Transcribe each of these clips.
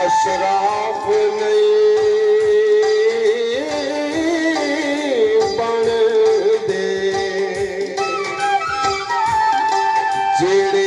अ शराब न बणे जहिड़े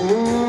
Ooh.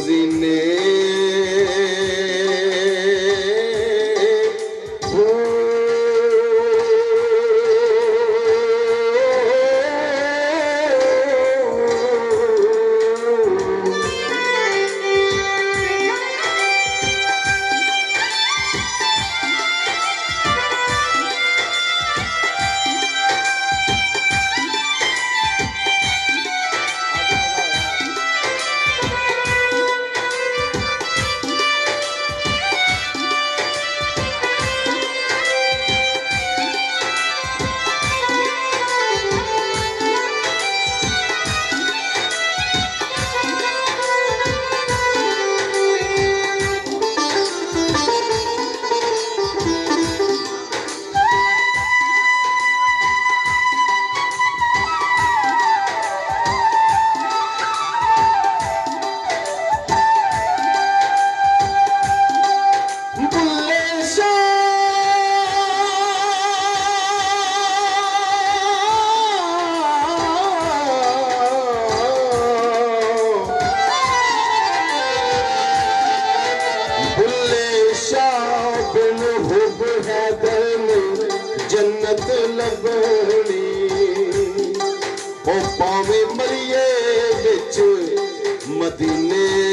Magazine the name.